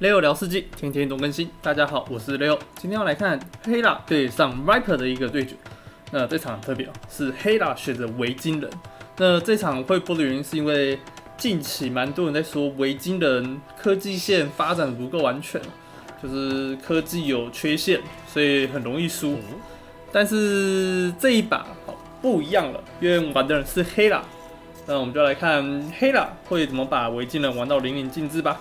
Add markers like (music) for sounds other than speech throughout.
Leo 聊世纪，天天都更新。大家好，我是 Leo，今天要来看黑拉对上 Viper 的一个对决。那这场很特别哦，是黑拉选择维京人。那这场会播的原因是因为近期蛮多人在说维京人科技线发展不够完全，就是科技有缺陷，所以很容易输。但是这一把好不一样了，因为玩的人是黑拉。那我们就来看黑拉会怎么把维京人玩到淋漓尽致吧。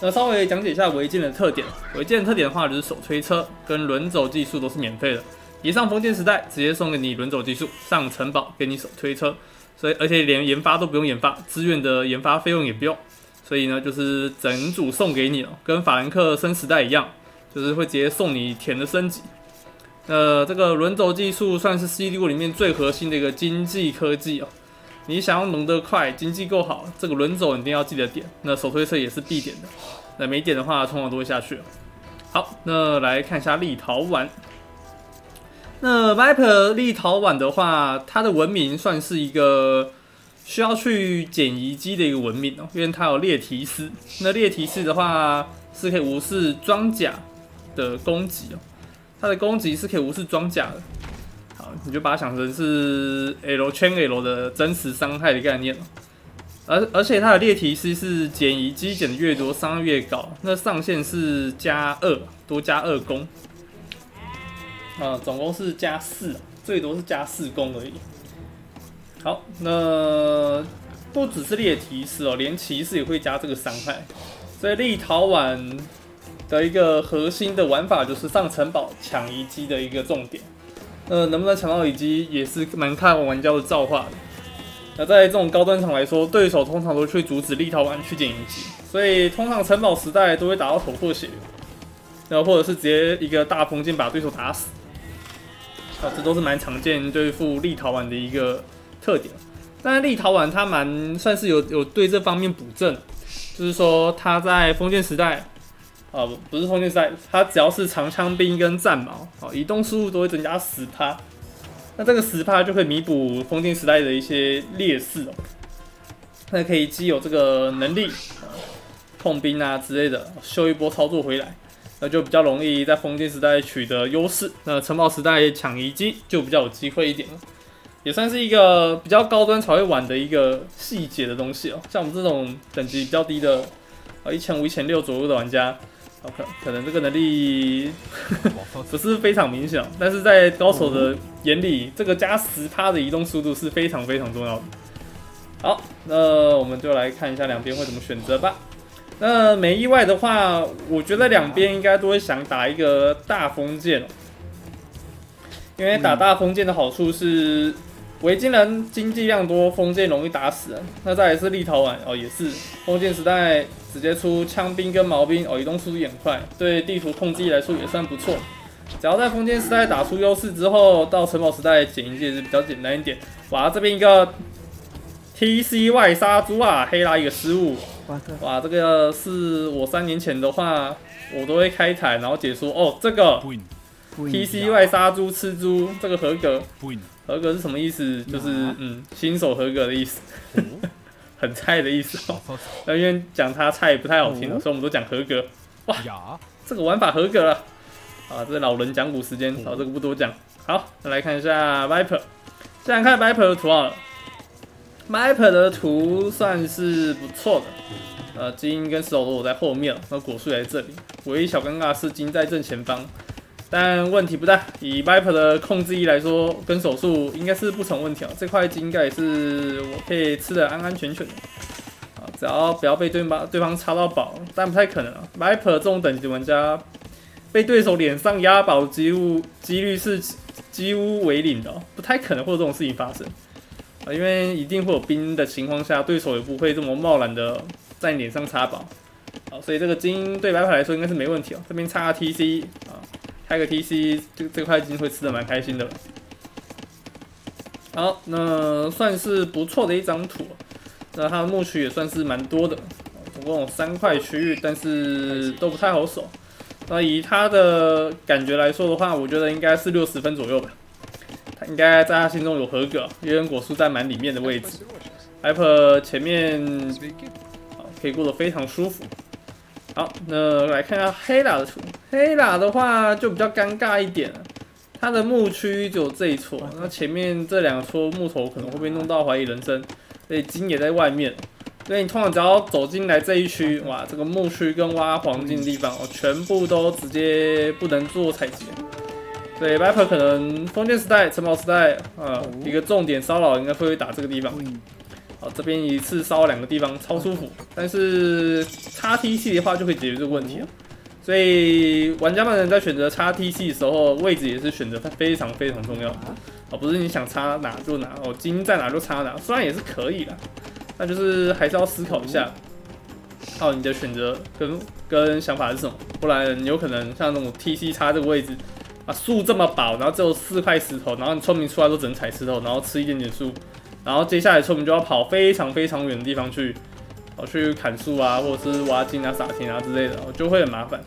那稍微讲解一下维建的特点。维京的特点的话，就是手推车跟轮走技术都是免费的。一上封建时代，直接送给你轮走技术；上城堡给你手推车，所以而且连研发都不用研发，资源的研发费用也不用。所以呢，就是整组送给你了，跟法兰克生时代一样，就是会直接送你田的升级。呃，这个轮走技术算是 C D U 里面最核心的一个经济科技哦。你想要农得快，经济够好，这个轮走一定要记得点。那手推车也是必点的，那没点的话，通常都会下去。好，那来看一下立陶宛。那 Viper 立陶宛的话，它的文明算是一个需要去捡遗迹的一个文明哦，因为它有列提斯。那列提斯的话是可以无视装甲的攻击哦，它的攻击是可以无视装甲的。你就把它想成是 L 圈 L 的真实伤害的概念了，而而且它的猎提示是减移机减的越多，伤害越高。那上限是加二，多加二攻。啊，总共是加四，最多是加四攻而已。好，那不只是猎提示哦，连骑士也会加这个伤害。所以立陶宛的一个核心的玩法就是上城堡抢遗机的一个重点。呃，能不能抢到遗迹也是蛮看玩家的造化的。那在这种高端场来说，对手通常都去阻止立陶宛去捡遗迹，所以通常城堡时代都会打到头破血流，然后或者是直接一个大封建把对手打死。啊，这都是蛮常见对付立陶宛的一个特点。但是立陶宛它蛮算是有有对这方面补正，就是说他在封建时代。啊，不是封建赛，它只要是长枪兵跟战矛，哦，移动速度都会增加十趴。那这个十趴就可以弥补封建时代的一些劣势哦。那可以既有这个能力，控兵啊之类的，秀一波操作回来，那就比较容易在封建时代取得优势。那城堡时代抢遗迹就比较有机会一点了，也算是一个比较高端才会玩的一个细节的东西哦。像我们这种等级比较低的，啊，一千五、一千六左右的玩家。可可能这个能力 (laughs) 不是非常明显，但是在高手的眼里，这个加十趴的移动速度是非常非常重要的。好，那我们就来看一下两边会怎么选择吧。那没意外的话，我觉得两边应该都会想打一个大封建，因为打大封建的好处是。维京人经济量多，封建容易打死人。那再来是立陶宛哦，也是封建时代直接出枪兵跟毛兵哦，移动速度也快，对地图控制力来说也算不错。只要在封建时代打出优势之后，到城堡时代捡一界是比较简单一点。哇，这边一个 T C 外杀猪啊，黑拉一个失误。哇，这个是我三年前的话，我都会开台然后解说哦，这个 T C 外杀猪吃猪，这个合格。合格是什么意思？就是嗯，新手合格的意思，(laughs) 很菜的意思哦。那因为讲他菜不太好听，所以我们都讲合格。哇，这个玩法合格了啊！这是老人讲古时间，好，这个不多讲。好，再来看一下 Viper，这样看 Viper 的图啊，Viper 的图算是不错的。呃，金跟石头都在后面，那果树在这里，唯一小尴尬是金在正前方。但问题不大，以 Viper 的控制力来说，跟手速应该是不成问题啊。这块金应该也是我可以吃的安安全全的啊，只要不要被对方对方插到宝，但不太可能啊。Viper 这种等级玩家被对手脸上压宝几乎几率是几乎为零的，不太可能会有这种事情发生啊，因为一定会有兵的情况下，对手也不会这么贸然的在脸上插宝啊，所以这个金对 Viper 来说应该是没问题哦。这边插 TC。开个 TC，这这块金会吃的蛮开心的。好，那算是不错的一张图。那它的墓区也算是蛮多的，总共有三块区域，但是都不太好守。那以他的感觉来说的话，我觉得应该是六十分左右吧。他应该在他心中有合格，因为果树在蛮里面的位置。Hyper 前面可以过得非常舒服。好，那来看看黑拉的图。黑拉的话就比较尴尬一点了，它的牧区只有这一撮，那前面这两撮木头可能会被弄到怀疑人生，所以金也在外面。所以你通常只要走进来这一区，哇，这个牧区跟挖黄金的地方哦，全部都直接不能做采集。对，Viper 可能封建时代、城堡时代呃，一个重点骚扰应该会打这个地方。好，这边一次烧两个地方超舒服，但是叉 T 系的话就可以解决这个问题了。所以玩家们在选择叉 T 系的时候，位置也是选择它非常非常重要。啊，不是你想插哪就哪，哦，金在哪就插哪，虽然也是可以的，那就是还是要思考一下，哦，你的选择跟跟想法是什么，不然有可能像那种 T C 插这个位置，啊，树这么薄，然后只有四块石头，然后你村民出来都只能踩石头，然后吃一点点树。然后接下来，我们就要跑非常非常远的地方去，哦，去砍树啊，或者是挖金啊、撒田啊之类的，就会很麻烦。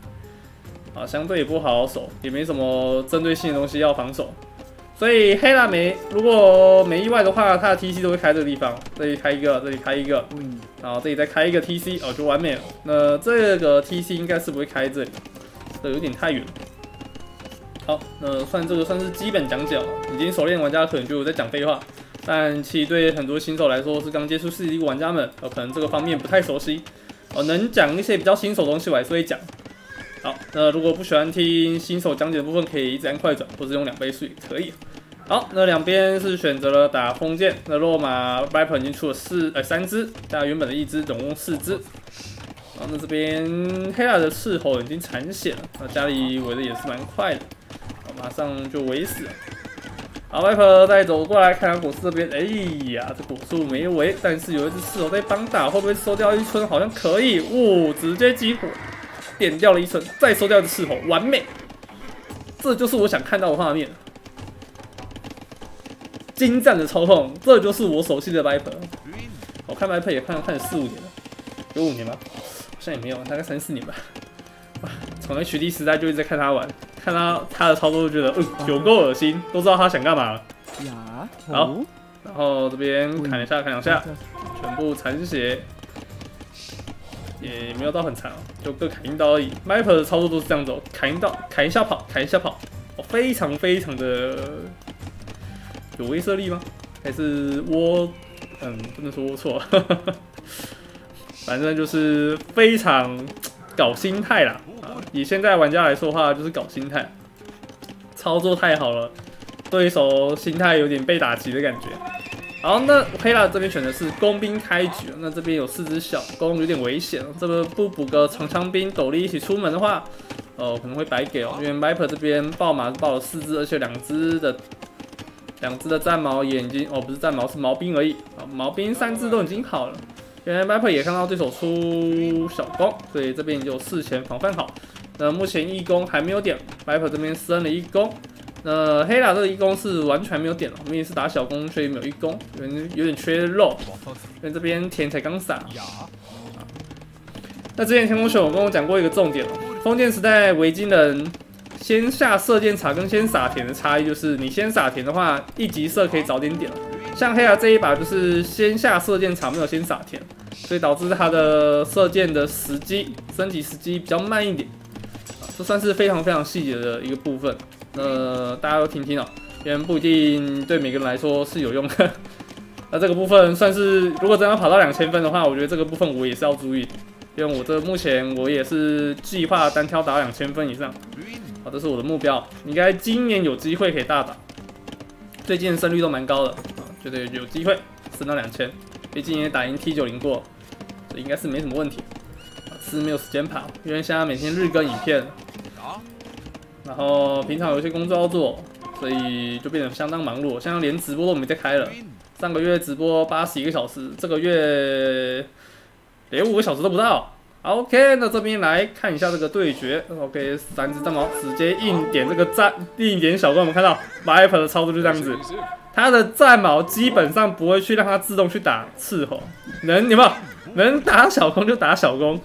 啊，相对也不好守，也没什么针对性的东西要防守。所以黑腊梅如果没意外的话，他的 TC 都会开这个地方，这里开一个，这里开一个，然后这里再开一个 TC，哦，就完美了。那这个 TC 应该是不会开这里，这有点太远。好，那算这个算是基本讲解了。已经熟练玩家可能就在讲废话。但其实对很多新手来说，是刚接触四 D 玩家们，呃，可能这个方面不太熟悉，哦，能讲一些比较新手东西，我还是会讲。好，那如果不喜欢听新手讲解的部分，可以一直按快转，或者用两倍速也可以。好，那两边是选择了打封建，那罗马 Viper 已经出了四呃三只，加原本的一只，总共四只。好，那这边黑亚的斥候已经残血了，那家里围的也是蛮快的，马上就围死了。好，Viper 再走过来看看果树这边。哎呀，这果树没围，但是有一只刺头在帮打，会不会收掉一村？好像可以。哦，直接激活，点掉了一村，再收掉一只刺头，完美。这就是我想看到的画面。精湛的操控，这就是我熟悉的 Viper。我看 Viper 也看了看了四五年了，有五年吗？好像也没有，大概三四年吧。从 HD 时代就一直在看他玩。看到他的操作就觉得，嗯，有够恶心，都知道他想干嘛了。好，然后这边砍一下，砍两下，全部残血，也没有到很残，就各砍一刀而已。Maper 的操作都是这样走，砍一刀，砍一下跑，砍一下跑，哦，非常非常的有威慑力吗？还是窝？嗯，不能说窝错，(laughs) 反正就是非常搞心态啦。以现在玩家来说的话，就是搞心态，操作太好了，对手心态有点被打击的感觉。好，那黑拉这边选的是工兵开局，那这边有四只小弓，有点危险。这个不补个长枪兵斗笠一起出门的话，呃，可能会白给哦。因为 Viper 这边爆马爆了四只，而且两只的两只的战矛也已经哦，不是战矛是毛兵而已啊，毛兵三只都已经好了。原来 Viper 也看到对手出小弓，所以这边就事前防范好。那目前一攻还没有点，Viper 这边升了一攻。那黑拉这个一攻是完全没有点了，明明是打小攻，却没有一攻，有点有点缺肉。因为这边田才刚撒。那之前天空熊我跟我讲过一个重点哦，封建时代维京人先下射箭场跟先撒田的差异就是，你先撒田的话，一级射可以早点点。像黑拉这一把就是先下射箭场，没有先撒田，所以导致他的射箭的时机升级时机比较慢一点。这算是非常非常细节的一个部分，呃，大家都听听哦，因为不一定对每个人来说是有用的。(laughs) 那这个部分算是，如果真要跑到两千分的话，我觉得这个部分我也是要注意，因为我这目前我也是计划单挑打两千分以上，好，这是我的目标，应该今年有机会可以大打，最近胜率都蛮高的，觉得有机会升到两千，毕竟也打赢 T 九零过，这应该是没什么问题。是没有时间跑，因为现在每天日更影片，然后平常有一些工作要做，所以就变得相当忙碌。现在连直播都没在开了，上个月直播八十一个小时，这个月连五个小时都不到。OK，那这边来看一下这个对决。OK，三只战矛直接硬点这个战，硬点小怪，我们看到 Viper 的操作就这样子，他的战矛基本上不会去让他自动去打伺候，能有没有？能打小攻就打小攻。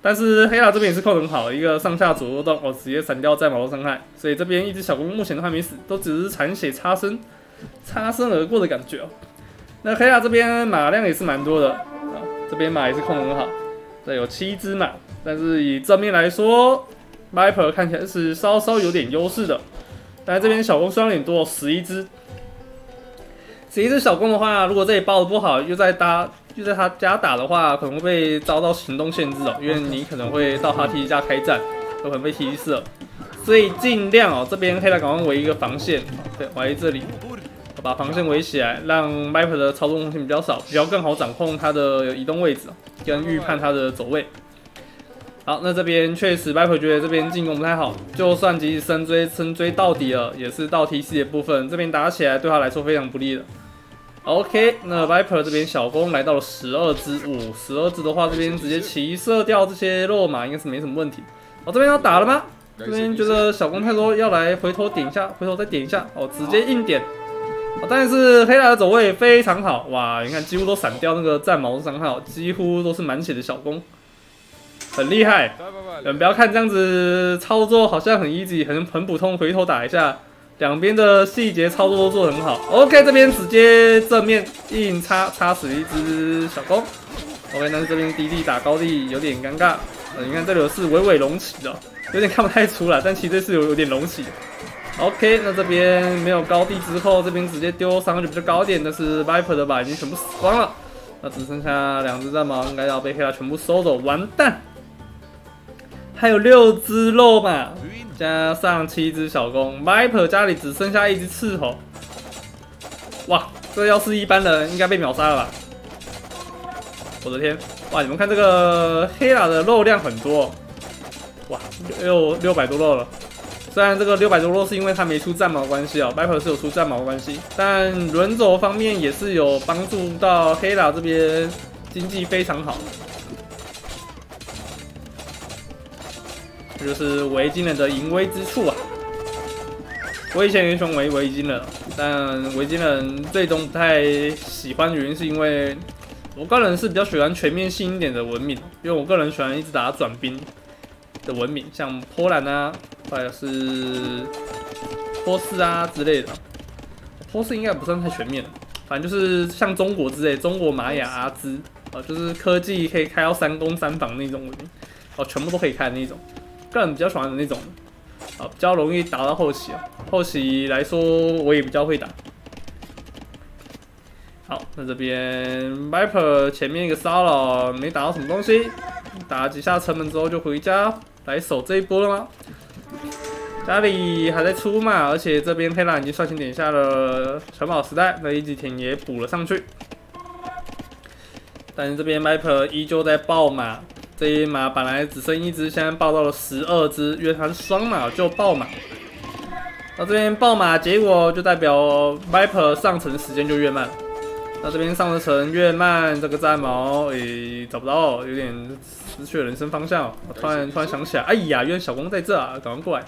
但是黑塔这边也是控很好，一个上下左右动，哦，直接闪掉战矛的伤害，所以这边一只小攻目前都还没死，都只是残血擦身，擦身而过的感觉哦。那黑塔这边马量也是蛮多的啊，这边马也是控很好，这有七只马，但是以正面来说，Viper 看起来是稍稍有点优势的。但是这边小攻虽然有点多，十一只，十一只小攻的话，如果这里包的不好，又在搭又在他家打的话，可能会被遭到行动限制哦，因为你可能会到他 T 家开战，有可能被 T 射。所以尽量哦，这边黑蓝赶快围一个防线，对，围这里，把防线围起来，让 Map 的操作空间比较少，比较更好掌控他的移动位置，跟预判他的走位。好，那这边确实 Map 觉得这边进攻不太好，就算即使深追深追到底了，也是到 TC 的部分，这边打起来对他来说非常不利的。OK，那 Viper 这边小攻来到了十二只，五十二只的话，这边直接骑射掉这些肉马应该是没什么问题。哦，这边要打了吗？这边觉得小攻太多，要来回头点一下，回头再点一下，哦，直接硬点。但是黑蓝的走位非常好，哇，你看几乎都闪掉那个战矛伤害，几乎都是满血的小攻，很厉害。嗯，不要看这样子操作好像很 easy，很很普通，回头打一下，两边的细节操作都做得很好。OK，这边直接正面硬插插死一只小攻。OK，但是这边低地打高地有点尴尬。你看这里是尾尾隆起的。有点看不太出来，但其实是有有点隆起。OK，那这边没有高地之后，这边直接丢伤就比较高点。但是 Viper 的吧已经全部死光了，那只剩下两只战矛，应该要被黑拉全部收走，完蛋！还有六只肉嘛，加上七只小攻，Viper 家里只剩下一只刺头。哇，这要是一般人，应该被秒杀了吧？我的天，哇，你们看这个黑拉的肉量很多。哇，六六百多肉了。虽然这个六百多肉是因为他没出战矛关系啊，Viper 是有出战矛关系，但轮轴方面也是有帮助到黑老这边经济非常好。这就是维京人的淫威之处啊！我以前也喜欢维维京人，但维京人最终不太喜欢的原因是因为我个人是比较喜欢全面性一点的文明，因为我个人喜欢一直打转兵。的文明，像波兰啊，或者是波斯啊之类的。波斯应该不算太全面，反正就是像中国之类，中国玛雅阿兹啊，就是科技可以开到三攻三防那种文明，哦，全部都可以开的那种。个人比较喜欢的那种，啊，比较容易打到后期啊。后期来说，我也比较会打。好，那这边 Viper 前面一个骚扰没打到什么东西，打几下城门之后就回家。来守这一波了吗？家里还在出嘛，而且这边黑蓝已经率先点下了城堡时代，那一级田也补了上去。但是这边 Map 依旧在爆马，这一马本来只剩一只，现在爆到了十二只，约谈双马就爆马。那这边爆马结果就代表 viper 上层时间就越慢。那这边上层越慢，这个战矛诶找不到，有点。失去了人生方向，我突然突然想起来，哎呀，原来小光在这啊，赶快过来！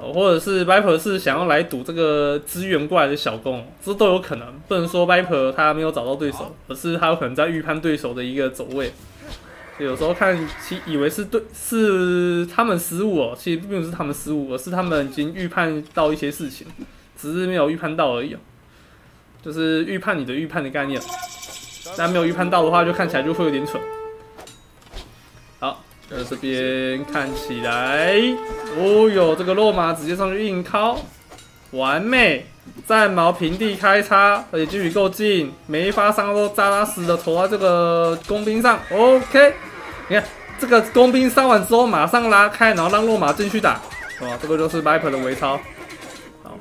哦，或者是 Viper 是想要来赌这个支援过来的小攻，这都有可能，不能说 Viper 他没有找到对手，而是他有可能在预判对手的一个走位。有时候看其以为是对是他们失误哦，其实并不是他们失误，而是他们已经预判到一些事情，只是没有预判到而已哦，就是预判你的预判的概念，但没有预判到的话，就看起来就会有点蠢。在这边看起来，哦哟，这个落马直接上去硬敲，完美！战矛平地开叉，而且距离够近，每一发伤都扎扎实的投到这个工兵上。OK，你看这个工兵杀完之后马上拉开，然后让落马进去打，哇，这个就是 Viper 的微操。好，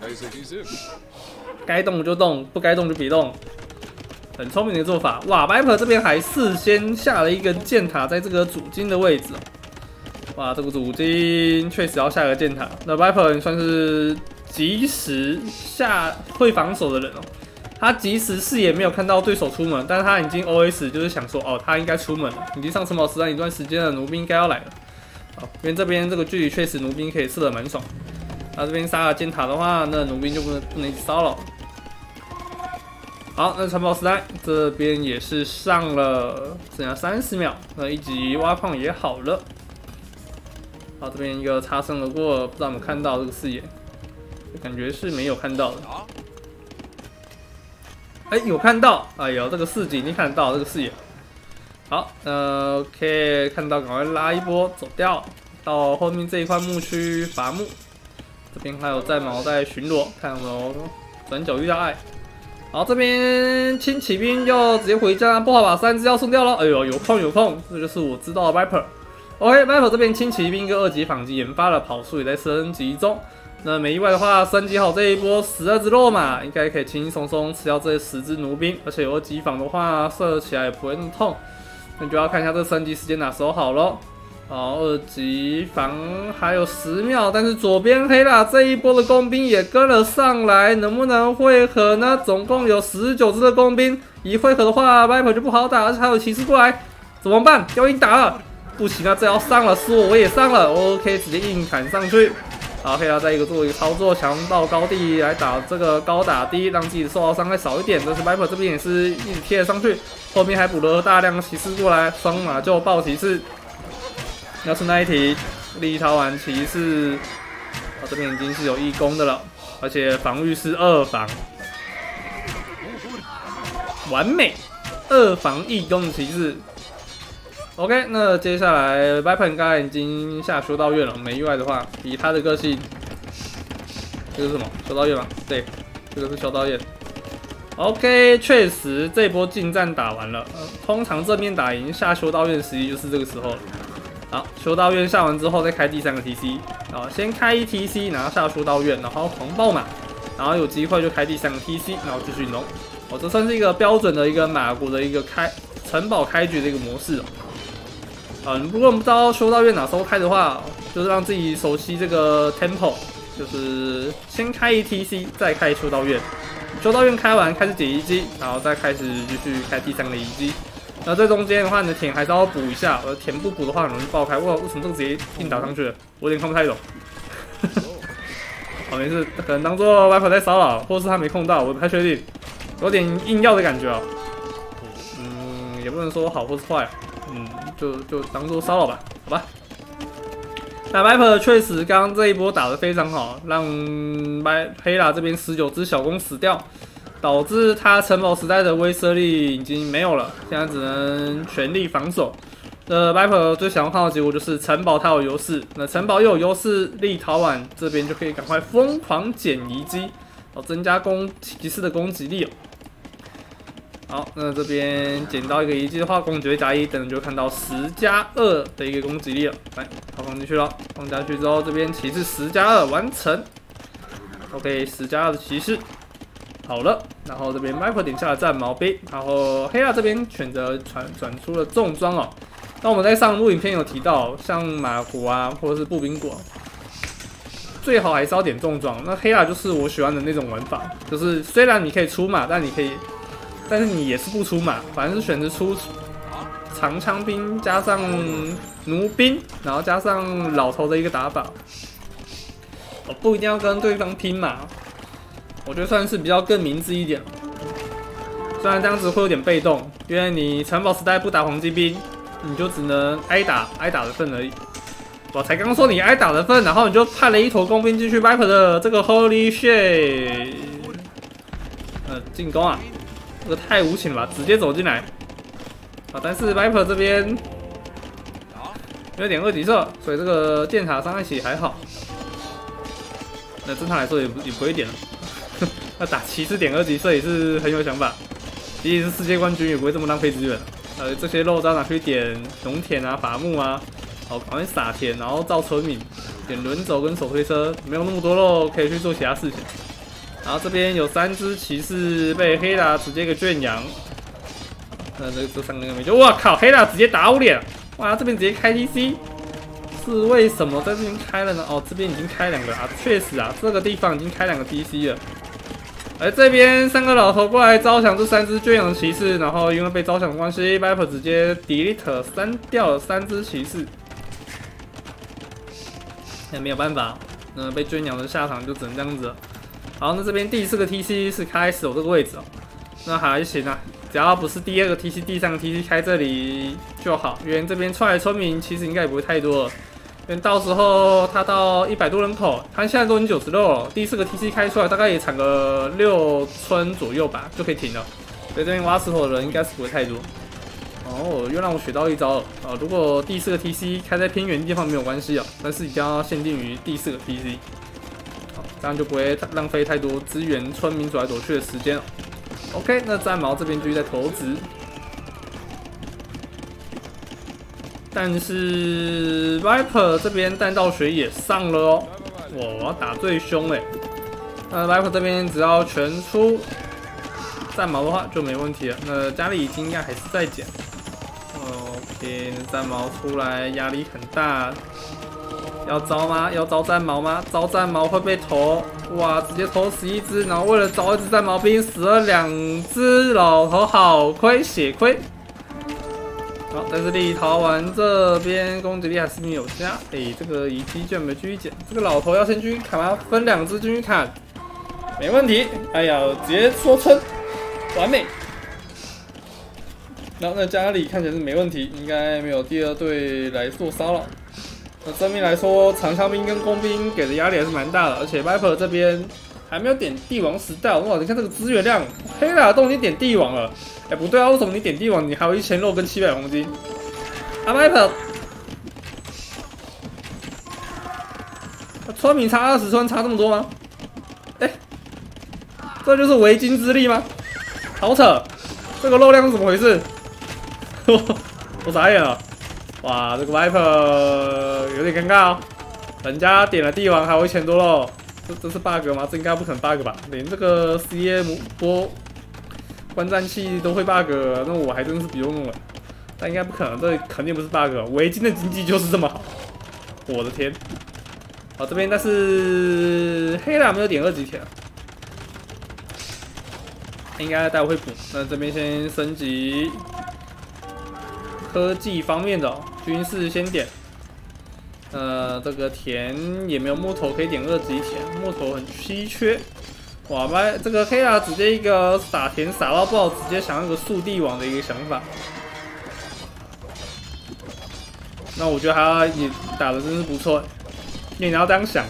该动就动，不该动就别动。很聪明的做法，哇！Viper 这边还事先下了一个箭塔在这个主金的位置，哇！这个主金确实要下个箭塔。那 Viper 算是及时下会防守的人哦，他及时视野没有看到对手出门，但是他已经 OS 就是想说，哦，他应该出门了，已经上城堡实战一段时间了，弩兵应该要来了。好，因为这边这个距离确实弩兵可以射的蛮爽。那这边杀了箭塔的话，那弩兵就不能不能骚扰。好，那城堡时代这边也是上了，剩下三十秒，那一级挖矿也好了。好，这边一个擦身而过，不知道有没有看到这个视野，感觉是没有看到的。哎，有看到，哎呦，这个四级你看得到这个视野。好，呃，可以看到，赶快拉一波走掉，到后面这一块墓区伐木。这边还有战矛在巡逻，看有没有转角遇到爱。好，这边轻骑兵要直接回家，不好把三只要送掉了。哎呦，有空有空，这就是我知道的 Viper。OK，Viper 这边轻骑兵跟二级反击研发了，跑速也在升级中。那没意外的话，升级好这一波十二只肉马，应该可以轻轻松松吃掉这十只弩兵。而且有二级防的话，射起来也不会那么痛。那就要看一下这升级时间哪时候好喽。好，二级防还有十秒，但是左边黑啦这一波的工兵也跟了上来，能不能汇合呢？总共有十九只的工兵，一汇合的话，Viper 就不好打，而且还有骑士过来，怎么办？要硬打了，不行啊，这要上了，是我我也上了，OK，直接硬砍上去。好，黑拉再一个做一个操作，强到高地来打这个高打低，让自己受到伤害少一点。但是 Viper 这边也是一直贴了上去，后面还补了大量骑士过来，双马就爆骑士。要是那一题，立陶宛骑士，我这边已经是有义攻的了，而且防御是二防，完美，二防义攻的骑士。OK，那接下来 Viper 刚才已经下修道院了，没意外的话，以他的个性，这个是什么？修道院吗？对，这个是修道院。OK，确实这波近战打完了，通常正面打赢下修道院时机就是这个时候。好，修道院下完之后再开第三个 TC，啊，先开一 TC，然后下修道院，然后狂暴马，然后有机会就开第三个 TC，然后继续弄。哦，这算是一个标准的一个马国的一个开城堡开局的一个模式哦。嗯，如果我们不知道修道院哪时候开的话，就是让自己熟悉这个 Temple，就是先开一 TC，再开修道院，修道院开完开始解遗机，然后再开始继续开第三个遗机。那这中间的话，你的田还是要补一下，我的田不补的话，很容易爆开。哇，为什么这个直接硬打上去了？我有点看不太懂。(laughs) 好，没事，可能当做 Viper 在骚扰，或是他没控到，我不太确定，有点硬要的感觉啊。嗯，也不能说好或是坏，嗯，就就当做骚扰吧，好吧。那 Viper 确实刚刚这一波打的非常好，让白黑拉这边十九只小攻死掉。导致他城堡时代的威慑力已经没有了，现在只能全力防守。呃，Viper 最想要看到的结果就是城堡它有优势，那城堡又有优势，立陶宛这边就可以赶快疯狂捡遗迹，哦，增加攻骑士的攻击力。好，那这边捡到一个遗迹的话，攻击加一，等就看到十加二的一个攻击力了。来，好放进去了，放下去之后，这边骑士十加二完成。OK，十加二的骑士。好了，然后这边 Michael 点下了战矛兵，然后黑亚这边选择传转出了重装哦。那我们在上录影片有提到，像马虎啊，或者是步兵果，最好还是要点重装。那黑亚就是我喜欢的那种玩法，就是虽然你可以出马，但你可以，但是你也是不出马，反正是选择出长枪兵加上弩兵，然后加上老头的一个打法，我不一定要跟对方拼马。我觉得算是比较更明智一点，虽然这样子会有点被动，因为你城堡时代不打黄金兵，你就只能挨打挨打的份而已。我才刚说你挨打的份，然后你就派了一坨工兵进去 Viper 的这个 Holy shit，呃，进攻啊，这个太无情了吧，直接走进来啊！但是 Viper 这边有点二级射，所以这个箭塔伤害起还好。那正常来说也不也不会点了。那打骑士点二级射也是很有想法，即使是世界冠军也不会这么浪费资源。呃，这些肉渣拿去点农田啊、伐木啊，好，赶快撒田，然后造村民，点轮轴跟手推车，没有那么多肉可以去做其他事情。然后这边有三只骑士被黑拉直接给圈养，那这这三个没就，哇靠，黑拉直接打我脸，哇，这边直接开 TC，是为什么在这边开了呢？哦，这边已经开两个啊，确实啊，这个地方已经开两个 DC 了。而这边三个老头过来招降这三只圈养骑士，然后因为被招降的关系，Viper 直接 delete 删掉了三只骑士。那没有办法，那被圈养的下场就只能这样子了。好，那这边第四个 TC 是开始我这个位置哦，那还行啊，只要不是第二个 TC、第三个 TC 开这里就好，因为这边出来村民其实应该也不会太多。等到时候他到一百多人口，他现在都已经九十六了。第四个 TC 开出来，大概也产个六村左右吧，就可以停了。所以这边挖石头的人应该是不会太多。哦，又让我学到一招了啊！如果第四个 TC 开在偏远地方没有关系啊，但是一定要限定于第四个 TC，好，这样就不会浪费太多资源，村民走来走去的时间了。OK，那战矛这边继续在投掷，但是 Viper 这边弹道学也上了哦，我我要打最凶哎！那 Viper 这边只要全出。战矛的话就没问题了。那家里已经验还是在减。OK，战矛出来压力很大。要招吗？要招战矛吗？招战矛会被投。哇，直接投死一只，然后为了招一只战矛兵死了两只老头，好亏血亏。好，但是立陶宛这边攻击力还是没有加。哎，这个遗迹居然没继续减。这个老头要先继续砍吗？分两只继续砍，没问题。哎呀，直接说村。完美，然后那家里看起来是没问题，应该没有第二队来做骚扰。那正面来说，长枪兵跟工兵给的压力还是蛮大的，而且 Viper 这边还没有点帝王时代，哇！你看这个资源量，黑啦都已经点帝王了。哎，不对啊，为什么你点帝王，你还有一千肉跟七百黄金？啊，Viper，村民差二十村，差这么多吗？哎，这就是围巾之力吗？好扯，这个肉量是怎么回事？(laughs) 我傻眼了！哇，这个 Viper 有点尴尬哦。人家点了帝王还有一千多肉，这这是 bug 吗？这应该不可能 bug 吧？连这个 CM 波观战器都会 bug，那我还真是不用了。但应该不可能，这肯定不是 bug。围巾的经济就是这么好，我的天！好，这边但是黑了没有点二级铁。应该待会会补。那这边先升级科技方面的军事先点。呃，这个田也没有木头可以点二级田，木头很稀缺。哇，麦这个黑啊，直接一个撒田撒到爆，直接想要个速地王的一个想法。那我觉得他也打的真是不错，因为你要这样想。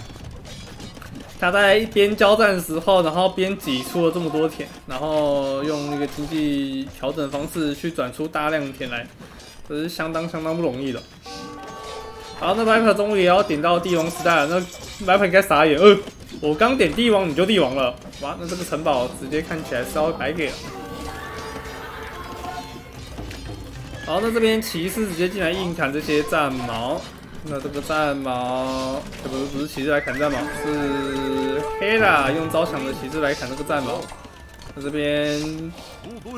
他在一边交战的时候，然后边挤出了这么多田，然后用那个经济调整方式去转出大量田来，这是相当相当不容易的。好，那 Viper 终于也要点到帝王时代了，那 Viper 应该傻眼，呃，我刚点帝王你就帝王了，哇，那这个城堡直接看起来是要白给了。好，那这边骑士直接进来硬砍这些战矛。那这个战矛，这不是不是骑士来砍战矛，是黑啦，用招强的骑士来砍这个战矛。那这边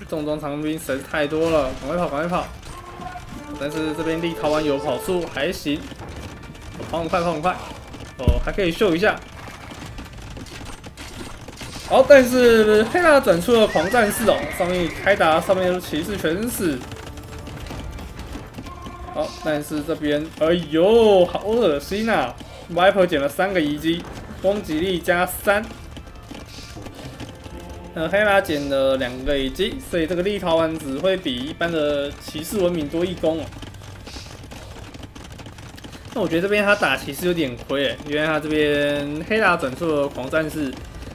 重装长兵实在是太多了，赶快跑，赶快跑！但是这边立陶宛有跑速，还行，跑很快，跑很快，哦，还可以秀一下。好，但是黑啦转出了狂战士哦，上面开打，上面骑士全死。好，但是这边，哎呦，好恶心呐！Viper 捡了三个遗迹，攻击力加三。那黑拉捡了两个遗迹，所以这个立陶宛只会比一般的骑士文明多一攻哦。那我觉得这边他打骑士有点亏诶，因为他这边黑拉转出了狂战士，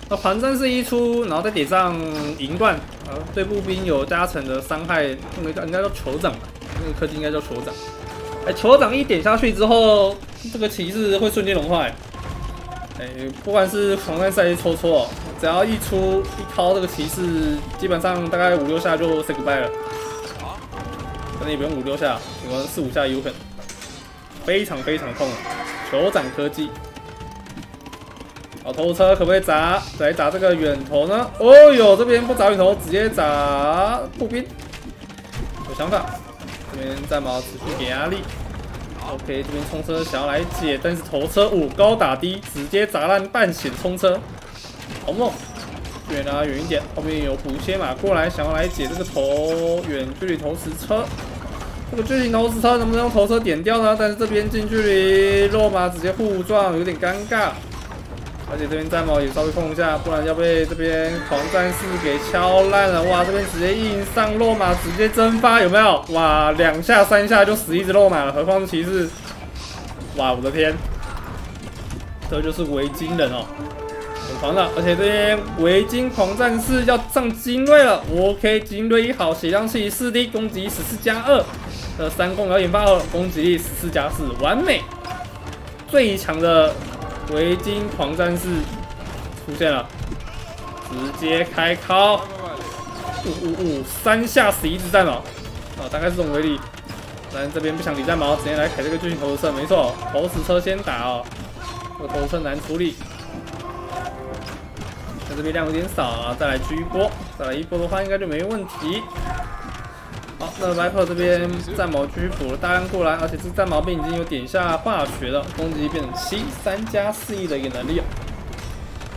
那狂战士一出，然后再点上银冠，啊，对步兵有加成的伤害，那个叫应该叫酋长吧。那个科技应该叫酋长，哎，酋长一点下去之后，这个骑士会瞬间融化，哎，不管是狂战赛抽抽，只要一出一掏这个骑士，基本上大概五六下就 say goodbye 了，可能也不用五六下，可能四五下有可能，非常非常痛，酋长科技，好，头车可不可以砸？来砸这个远投呢？哦哟，这边不砸远投，直接砸步兵，有想法。这边战矛持续给压力，OK，这边冲车想要来解，但是头车五高打低，直接砸烂半血冲车，好梦，远啊远一点，后面有补血马过来想要来解这个头远距离投石车，这个巨型投石车能不能用头车点掉呢？但是这边近距离落马直接互撞，有点尴尬。而且这边战矛也稍微控一下，不然要被这边狂战士给敲烂了。哇，这边直接硬上落马，直接蒸发，有没有？哇，两下三下就死一只落马了，何况是骑士？哇，我的天，这就是维京人哦！很狂的，而且这边维京狂战士要上精锐了。OK，精锐一好，血量器四 D，攻击十四加二。呃，三攻要引发二，攻击力十四加四，完美。最强的围巾狂战士出现了，直接开掏，五五五，三下死一只战矛，啊，大概是这种威力。但这边不想理战矛，直接来开这个巨型投石车，没错，投石车先打哦，这个投石车难处理。那这边量有点少啊，再来狙一波，再来一波的话应该就没问题。好，那 Viper 这边战矛狙补了大量过来，而且这战矛兵已经有点下化学了，攻击变成七，三加四亿的一个能力啊。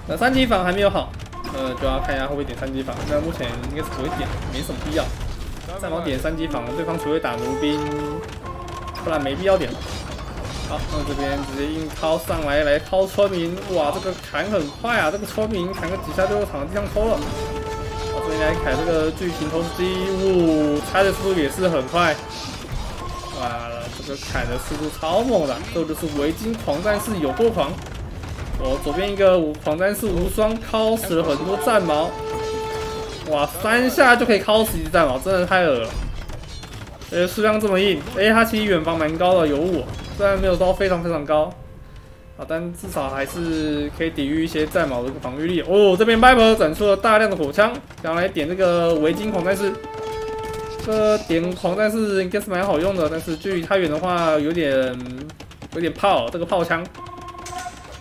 那三级防还没有好，呃，就要看一下会不会点三级防。那目前应该是不会点，没什么必要。战矛点三级防，对方除非打卢兵，不然没必要点。好，那这边直接硬掏上来，来掏村民。哇，这个砍很快啊！这个村民砍个几下就躺地上抽了。这边来砍这个巨型投石机，呜，拆的速度也是很快。哇，这个砍的速度超猛的，这就是围巾狂战士有够狂。我左边一个狂战士无双，敲死了很多战矛。哇，三下就可以敲死一只战矛，真的太恶了。呃，数量这么硬，哎，他其实远防蛮高的，有我。虽然没有到非常非常高，啊，但至少还是可以抵御一些战矛的防御力。哦，这边 Viper 展出了大量的火枪，想来点这个围巾狂战士。这个点狂战士应该是蛮好用的，但是距离太远的话，有点有点炮。这个炮枪，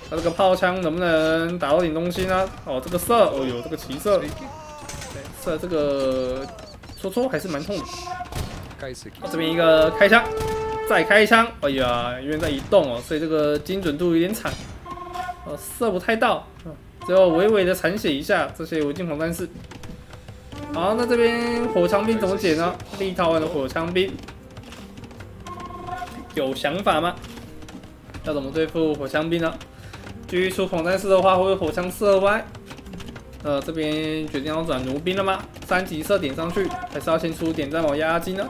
它这个炮枪能不能打到点东西呢？哦，这个射，哦有这个骑射，射这个戳戳还是蛮痛的。这边一个开枪。再开一枪，哎呀，因为在移动哦，所以这个精准度有点惨，呃，射不太到，最后微微的残血一下。这些无尽狂战士，好，那这边火枪兵怎么解呢？立陶宛的火枪兵有想法吗？要怎么对付火枪兵呢？继续出狂战士的话，会火枪射歪。呃，这边决定要转弩兵了吗？三级射点上去，还是要先出点战矛压机呢？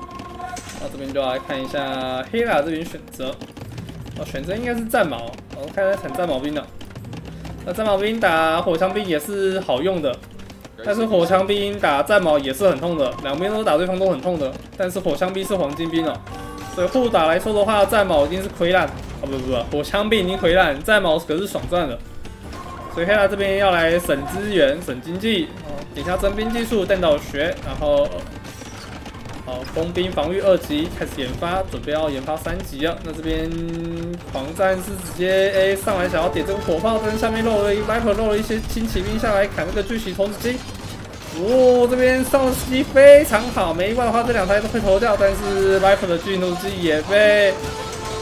那这边就来看一下黑拉这边选择，哦，选择应该是战矛，我们开始产战矛兵了。那战矛兵打火枪兵也是好用的，但是火枪兵打战矛也是很痛的，两边都打对方都很痛的。但是火枪兵是黄金兵哦，所以互打来说的话，战矛一定是亏烂。啊不不不，火枪兵已经亏烂，战矛可是爽赚的。所以黑拉这边要来省资源、省经济，哦，点下增兵技术，弹道学，然后。好，工兵防御二级开始研发，准备要研发三级了。那这边狂战士直接 A 上来，想要点这个火炮，但是下面漏了一 viper，漏了一些轻骑兵下来砍这个巨型投石机。哦，这边上的时机非常好，没意外的话这两台都会投掉，但是 viper 的巨型投石机也被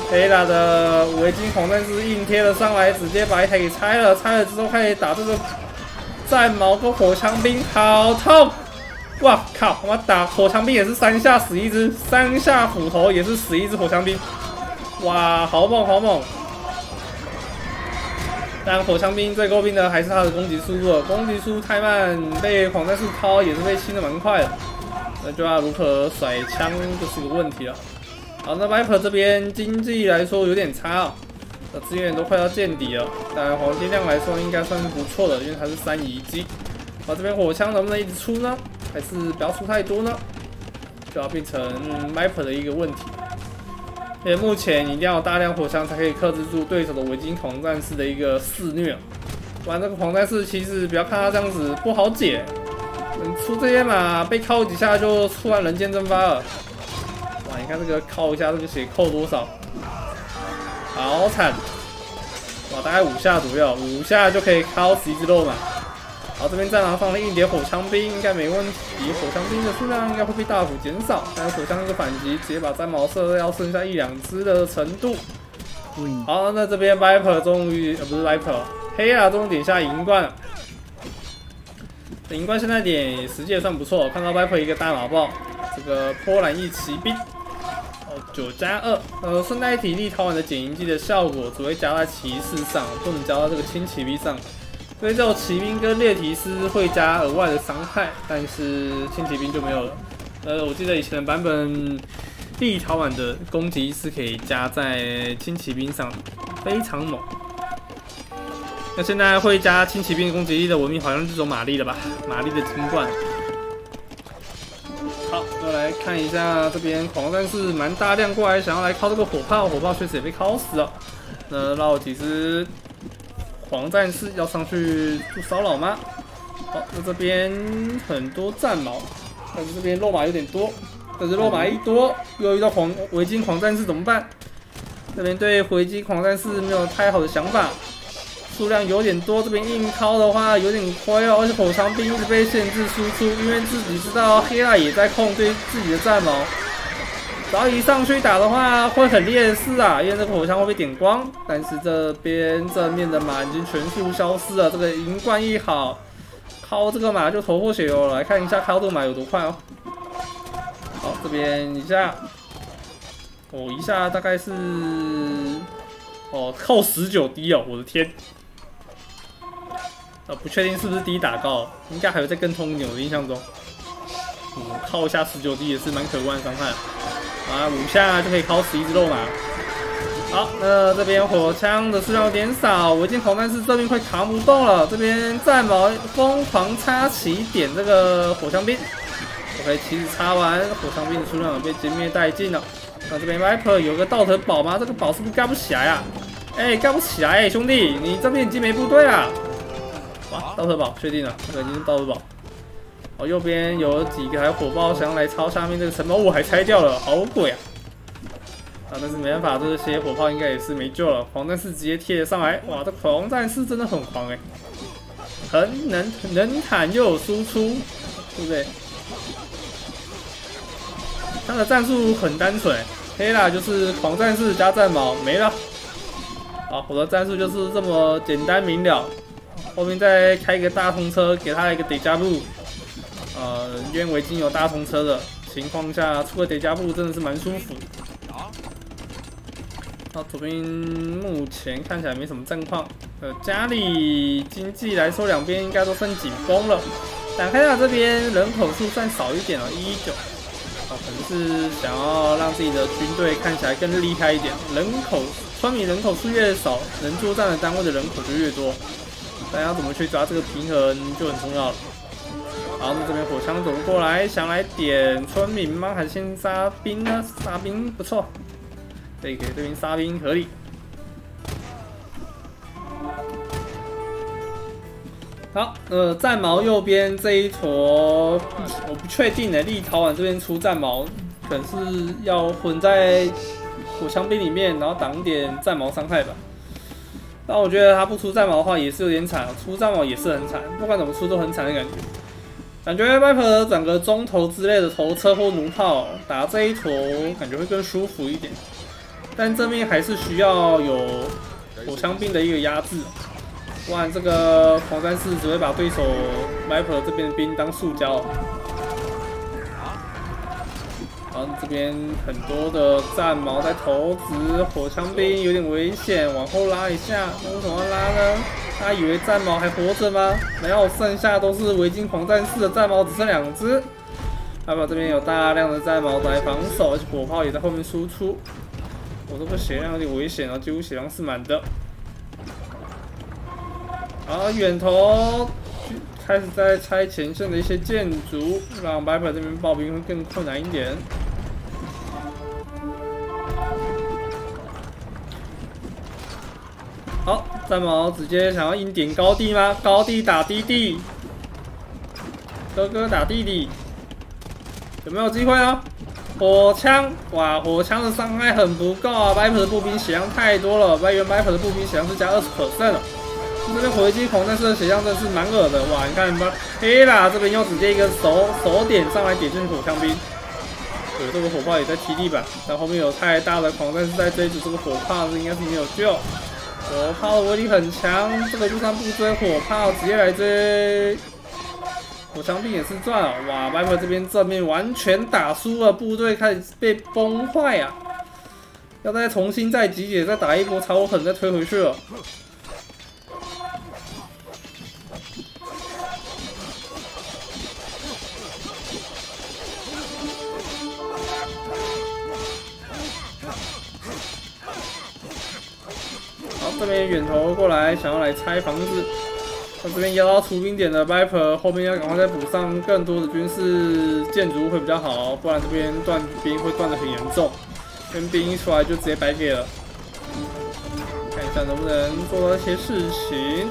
黑拉的围巾狂战士硬贴了上来，直接把一台给拆了。拆了之后开始打这个战矛跟火枪兵，好痛！哇靠！我打火枪兵也是三下死一只，三下斧头也是死一只火枪兵。哇，好猛好猛！但火枪兵最诟病的还是他的攻击速度，攻击速度太慢，被狂战士掏也是被清的蛮快的。那就要如何甩枪就是个问题了。好，那 Viper 这边经济来说有点差啊，那资源都快要见底了。但黄金量来说应该算是不错的，因为它是三移机。好，这边火枪能不能一直出呢？还是不要出太多呢，就要变成 map 的一个问题。因为目前一定要大量火枪才可以克制住对手的围巾狂战士的一个肆虐。玩这个狂战士其实不要看他这样子不好解，出这些嘛，被敲几下就突然人间蒸发了。哇，你看这个敲一下这个血扣多少，好惨！哇，大概五下左右，五下就可以敲死一只肉嘛。好，这边战狼放了一叠火枪兵，应该没问题。火枪兵的数量应该会被大幅减少，但是火枪一个反击，直接把战矛射要剩下一两只的程度。好，那这边 Viper 终于，呃，不是 Viper，黑亚终于点下银冠。银冠现在点实际也算不错，看到 Viper 一个大马爆，这个波兰裔骑兵，哦，九加二，呃，顺带体力陶宛的减银技的效果只会加在骑士上，不能加到这个轻骑兵上。所以这种骑兵跟猎骑士会加额外的伤害，但是轻骑兵就没有了。呃，我记得以前的版本，立陶宛的攻击是可以加在轻骑兵上，非常猛。那现在会加轻骑兵攻击力的文明好像是走玛丽了吧？玛丽的金冠。好，再来看一下这边狂战士蛮大量过来，想要来靠这个火炮，火炮确实也被靠死了。那绕几只狂战士要上去做骚扰吗？好，那这边很多战矛，但是这边肉马有点多，但是肉马一多，又遇到黄围巾狂战士怎么办？这边对回击狂战士没有太好的想法。数量有点多，这边硬掏的话有点亏哦，而且火枪兵一直被限制输出，因为自己知道黑拉也在控对自己的战矛，只要一上去打的话会很劣势啊，因为这个火枪会被点光。但是这边正面的马已经全速消失了，这个银冠一好，靠这个马就头破血流了。来看一下靠这个马有多快哦。好，这边一下，哦一下大概是，哦扣十九滴哦，我的天！呃，不确定是不是第一打高，应该还有再更通一点。我印象中，嗯，靠一下十九滴也是蛮可观的伤害。啊，五下就可以烤死一只肉马。好，那这边火枪的数量有点少，我已经狂战士这边快扛不动了。这边战矛疯狂插起点这个火枪兵。OK，旗子插完，火枪兵的数量也被歼灭殆尽了。那这边 Viper 有个道德宝吗？这个宝是不是盖不起来呀？哎，盖不起来，兄弟，你这边已经没部队了。哇道德宝确定了，这个已经是道德宝。哦，右边有几个还有火爆想要来抄下面这个城堡，我还拆掉了，好鬼啊！啊，但是没办法，这些火炮应该也是没救了。狂战士直接贴了上来，哇，这狂战士真的很狂哎，很能能坦又有输出，对不对？他的战术很单纯，黑啦就是狂战士加战矛没了。好，我的战术就是这么简单明了。后面再开一个大风车，给他一个叠加步。呃，因为已经有大通车的情况下，出个叠加步真的是蛮舒服。那，左边目前看起来没什么战况。呃，家里经济来说，两边应该都算紧绷了。打开了这边人口数算少一点了，一一九。哦，可能是想要让自己的军队看起来更厉害一点。人口村民人口数越少，能作战的单位的人口就越多。大家怎么去抓这个平衡就很重要了。好，那这边火枪走不过来，想来点村民吗？还是先杀兵呢？杀兵不错，可以给这边杀兵合理。好，呃，战矛右边这一坨，我不确定的。立陶宛这边出战矛，可能是要混在火枪兵里面，然后挡点战矛伤害吧。但我觉得他不出战矛的话也是有点惨，出战矛也是很惨，不管怎么出都很惨的感觉。感觉 Viper 整个中投之类的头车或弩炮打这一坨感觉会更舒服一点，但正面还是需要有火枪兵的一个压制，不然这个狂战士只会把对手 Viper 这边的兵当塑胶。然后这边很多的战矛在投掷，火枪兵有点危险，往后拉一下。那为什么要拉呢？他以为战矛还活着吗？没有，剩下都是围巾狂战士的战矛，只剩两只。还有这边有大量的战矛来防守，而且火炮也在后面输出。我这个血量有点危险啊，几乎血量是满的。好，远投开始在拆前线的一些建筑，让白板这边爆兵会更困难一点。好，战矛直接想要硬点高地吗？高地打低地，哥哥打弟弟，有没有机会啊？火枪，哇，火枪的伤害很不够啊！Viper 的步兵血量太多了，Viper Viper 的步兵血量是加二十 percent 了。这边回击狂战士的血量真是蛮恶的，哇！你看吧，黑啦，这边又直接一个手手点上来点进火枪兵，对，这个火炮也在踢地板，但后面有太大的狂战士在追逐这个火炮，这应该是没有救。火炮威力很强，这个路上不追火炮，直接来追火枪兵也是赚啊。哇，Viper 这边正面完全打输了，部队开始被崩坏啊！要再重新再集结，再打一波超狠，再推回去了。这边远投过来，想要来拆房子。那这边压到出兵点的 Viper，后面要赶快再补上更多的军事建筑物会比较好，不然这边断兵会断的很严重。这边兵一出来就直接白给了。看一下能不能做到一些事情。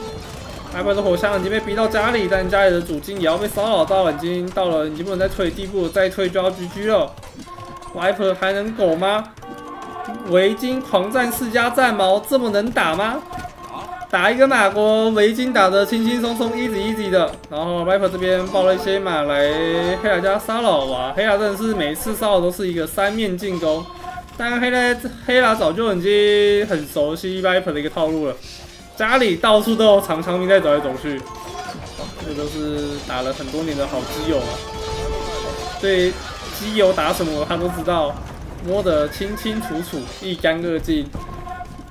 Viper 的火枪已经被逼到家里，但家里的主金也要被骚扰到了，已经到了已经不能再退的地步，再退就要 GG 了。Viper 还能苟吗？围巾狂战四加战矛这么能打吗？打一个马国围巾打得轻轻松松，easy easy 的。然后 Viper 这边爆了一些马来黑雅家骚扰哇，黑雅真的是每次骚扰都是一个三面进攻。但黑拉黑拉早就已经很熟悉 Viper 的一个套路了，家里到处都有长枪兵在走来走去，这都是打了很多年的好基友了。对基友打什么他都知道，摸得清清楚楚，一干二净。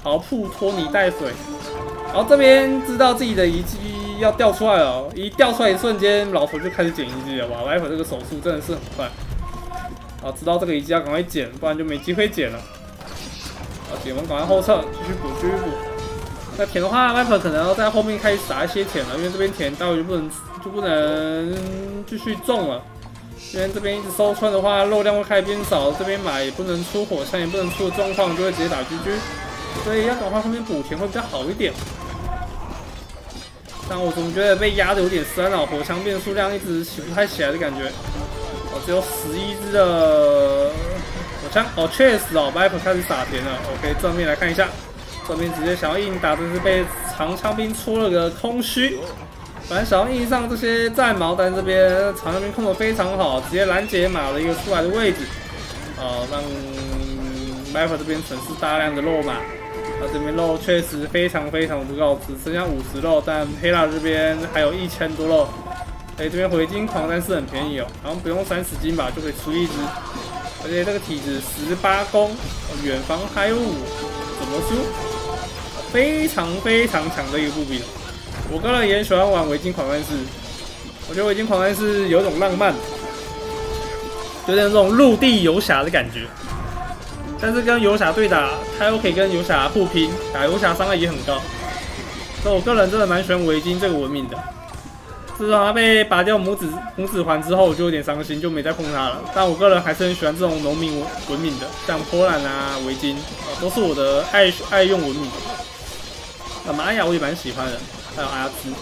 好铺拖泥带水，然后这边知道自己的遗迹要掉出来了，一掉出来一瞬间，老头就开始捡遗迹了。哇，Viper 这个手速真的是很快。啊，知道这个遗迹要赶快捡，不然就没机会捡了。啊，捡完赶快后撤，继续补，继续补。那田的话，Viper 可能要在后面开始撒一些田了，因为这边田待会就不能就不能继续种了。因为这边一直收村的话，肉量会开始变少，这边马也不能出火枪，也不能出状况，就会直接打 GG。所以要赶快后面补田会比较好一点。但我总觉得被压的有点酸了，火枪变数量一直起不太起来的感觉。只有十一支的火枪哦，确实哦，Viper 开始撒田了。OK，正面来看一下，正面直接想要硬打，但是被长枪兵戳了个空虚。反正想要硬上这些战矛，但这边长枪兵控的非常好，直接拦截马的一个出来的位置，哦，让 map 这边损失大量的肉马。那这边肉确实非常非常不够，只剩下五十肉，但黑拉这边还有一千多肉。哎，这边回金狂战士很便宜哦，好像不用三十金吧就可以出一只，而且这个体质十八攻，远防还有五怎么输？非常非常强的一个步兵。我个人也很喜欢玩围巾狂战士，我觉得围巾狂战士有种浪漫，有点那种陆地游侠的感觉。但是跟游侠对打，他又可以跟游侠互拼，打游侠伤害也很高。所以我个人真的蛮喜欢围巾这个文明的。自从他被拔掉拇指拇指环之后，我就有点伤心，就没再碰他了。但我个人还是很喜欢这种农民文明的，像波兰啊、围巾啊，都是我的爱爱用文明。那玛雅我也蛮喜欢的，还有阿兹。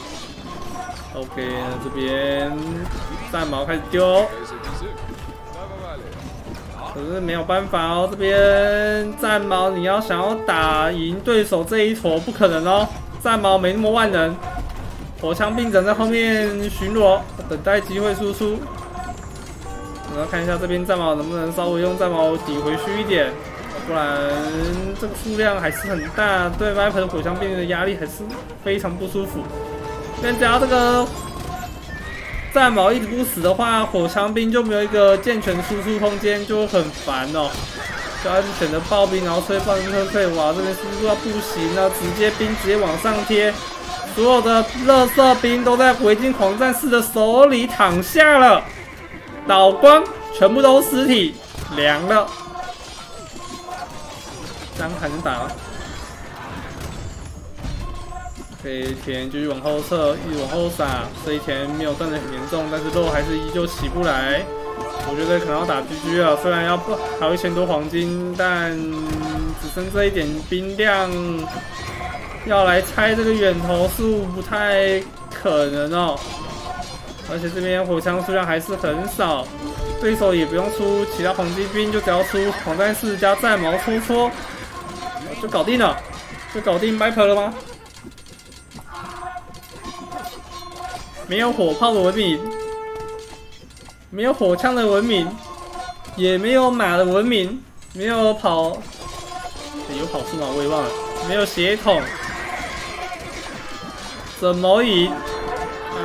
OK，这边战矛开始丢，可是没有办法哦，这边战矛你要想要打赢对手这一坨，不可能哦，战矛没那么万能。火枪兵长在后面巡逻，等待机会输出。我要看一下这边战矛能不能稍微用战矛抵回去一点，不然这个数量还是很大，对 Viper 的火枪兵的压力还是非常不舒服。但只要这个战矛一直不死的话，火枪兵就没有一个健全输出空间，就会很烦哦。就要选择炮兵，然后推炮兵推退，哇，这边速度要不行了，直接兵直接往上贴。所有的乐色兵都在围巾狂战士的手里躺下了，倒光，全部都尸体，凉了。这样还能打吗？可以田继续往后撤，一直往后撒。这一田没有断的很严重，但是肉还是依旧起不来。我觉得可能要打 GG 了，虽然要不还有一千多黄金，但只剩这一点兵量。要来拆这个远投似乎不太可能哦，而且这边火枪数量还是很少，对手也不用出其他黄金兵，就只要出狂战士加战矛戳戳，就搞定了，就搞定 Viper 了吗？没有火炮的文明，没有火枪的文明，也没有马的文明，没有跑，有跑速吗？我也忘了，没有血统。怎么赢？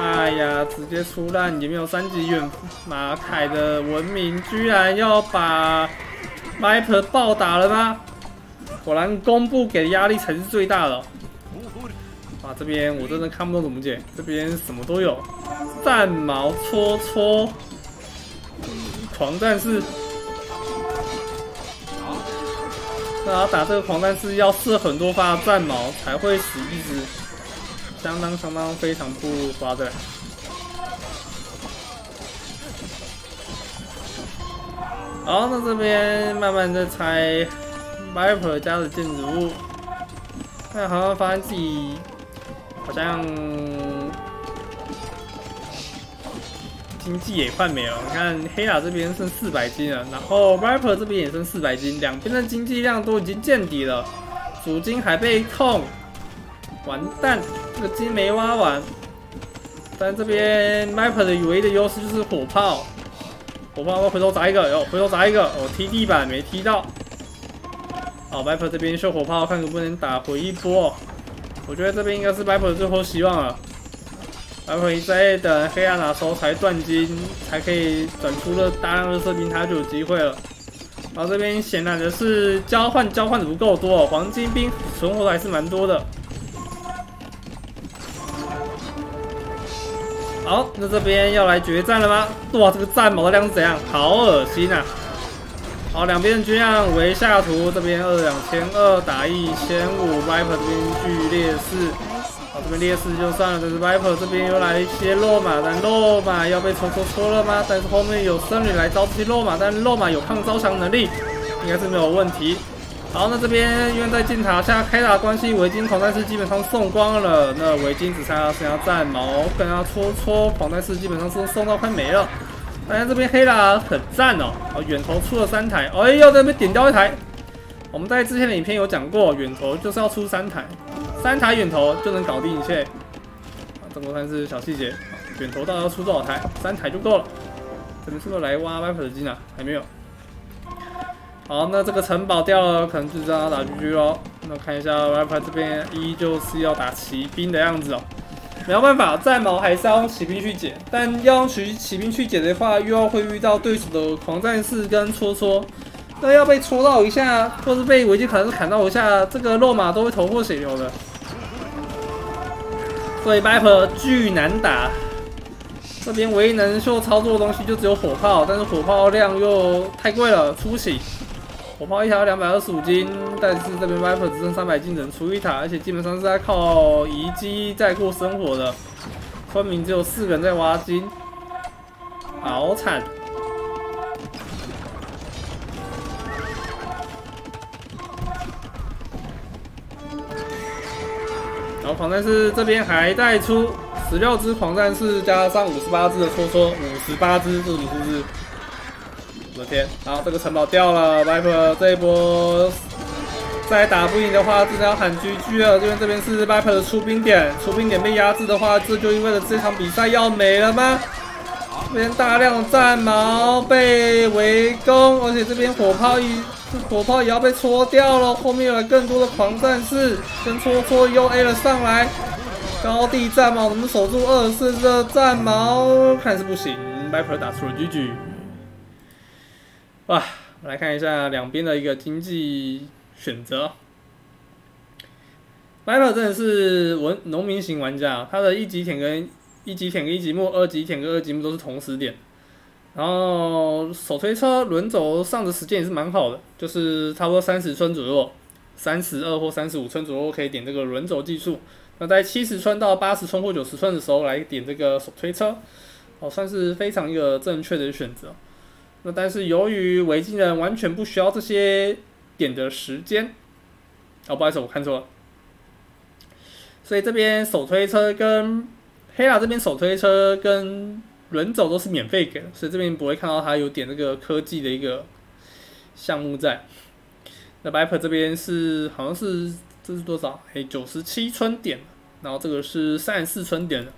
哎呀，直接出烂！也没有三级远马凯的文明，居然要把 Viper 暴打了吗？果然公布给的压力才是最大的。哇，这边我真的看不懂怎么解，这边什么都有，战矛戳戳，狂战士，那要打这个狂战士要射很多发战矛才会死一只，相当相当非常不划算。好，那这边慢慢的拆 Viper 家的建筑物，但好像发现自己好像经济也快没了。你看黑塔这边剩四百斤了，然后 Viper 这边也剩四百斤，两边的经济量都已经见底了，主金还被控，完蛋，这个金没挖完。但这边 Viper 的唯一的优势就是火炮。火炮，我回头砸一个，哟，回头砸一个，哦，踢地板没踢到。好，Viper 这边秀火炮，看能不能打回一波。我觉得这边应该是 Viper 的最后希望了。Viper 在等黑暗拿收才断金，才可以转出了大量的射兵，他就有机会了。然后这边显然的是交换交换的不够多，黄金兵存活的还是蛮多的。好，那这边要来决战了吗？哇，这个战矛的量是怎样？好恶心啊！好，两边的军量为下图，这边二两千二打一千五，Viper 这边据劣势。好，这边劣势就算了，但是 Viper 这边又来一些落马，但落马要被戳戳戳了吗？但是后面有僧侣来招这些落马，但落马有抗招降能力，应该是没有问题。好，那这边因为在进塔下开打关系，围巾狂战士基本上送光了。那围巾只剩下剩下战矛，跟他戳戳狂战士基本上是送到快没了。大家这边黑了很赞哦，哦远投出了三台，哎呦这边点掉一台。我们在之前的影片有讲过，远投就是要出三台，三台远投就能搞定一切。啊，这个算是小细节。远投到底要出多少台？三台就够了。这边是不是来挖 Viper 的金啊？还没有。好，那这个城堡掉了，可能就让他打 GG 喽。那看一下 Viper 这边依旧是要打骑兵的样子哦。没有办法，战矛还是要用骑兵去解，但要用骑骑兵去解的话，又要会遇到对手的狂战士跟戳戳。那要被戳到一下，或是被围巾砍是砍到一下，这个落马都会头破血流的。所以 Viper 巨难打。这边唯一能秀操作的东西就只有火炮，但是火炮量又太贵了，出不起。火炮一条两百二十五斤，但是这边 Viper 只剩三百斤，只能出一塔，而且基本上是在靠遗迹在过生活的。村民只有四个人在挖金，好惨。然后狂战士这边还带出十六只狂战士，加上五十八只的戳戳，五十八只，这种数字。我的天！好，这个城堡掉了，Viper 这一波再打不赢的话，真的要喊 GG 了。因为这边是 Viper 的出兵点，出兵点被压制的话，这就意味着这场比赛要没了吗？这边大量战矛被围攻，而且这边火炮一火炮也要被戳掉了。后面有了更多的狂战士跟戳戳 U A 了上来，高地战矛能不能守住二四的战矛？看是不行，Viper 打出了 GG。哇，我来看一下两边的一个经济选择。Viper 真的是文农民型玩家，他的一级舔跟一级舔跟一级木，二级舔跟二级木都是同时点。然后手推车轮轴上的时间也是蛮好的，就是差不多三十寸左右，三十二或三十五村左右可以点这个轮轴技术。那在七十寸到八十寸或九十寸的时候来点这个手推车，哦，算是非常一个正确的选择。但是由于维京人完全不需要这些点的时间，哦，不好意思，我看错了。所以这边手推车跟黑拉这边手推车跟轮走都是免费给的，所以这边不会看到它有点那个科技的一个项目在。那 Bip 这边是好像是这是多少？哎，九十七村点，然后这个是三十四村点的，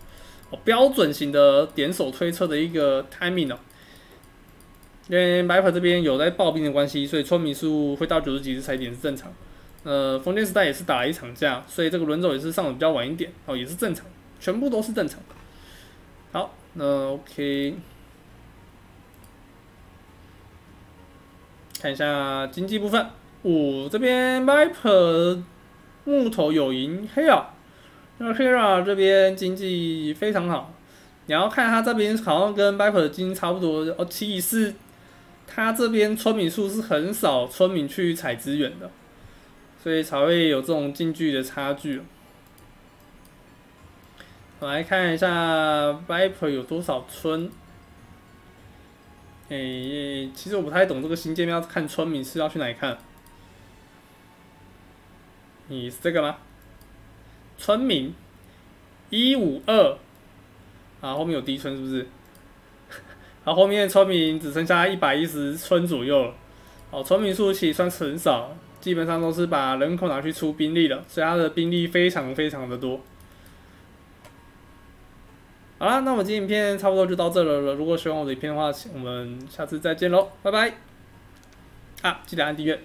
哦，标准型的点手推车的一个 timing 哦。因为 Viper 这边有在暴兵的关系，所以村民数会到九十几只才点是正常。呃，封建时代也是打了一场架，所以这个轮走也是上的比较晚一点，哦，也是正常，全部都是正常。好，那 OK，看一下经济部分。五这边 Viper 木头有赢黑啊，那黑啊这边经济非常好。你要看他这边好像跟 Viper 的经济差不多，哦，七十四。他这边村民数是很少村民去采资源的，所以才会有这种近距离的差距。我来看一下 Viper 有多少村。诶，其实我不太懂这个新界面要看村民是要去哪里看？你是这个吗？村民一五二，啊，后面有低村是不是？然后后面村民只剩下一百一十村左右了。哦，村民数其实算是很少，基本上都是把人口拿去出兵力了，所以他的兵力非常非常的多。好啦，那我们今天影片差不多就到这了。如果喜欢我的影片的话，我们下次再见喽，拜拜！啊，记得按订阅。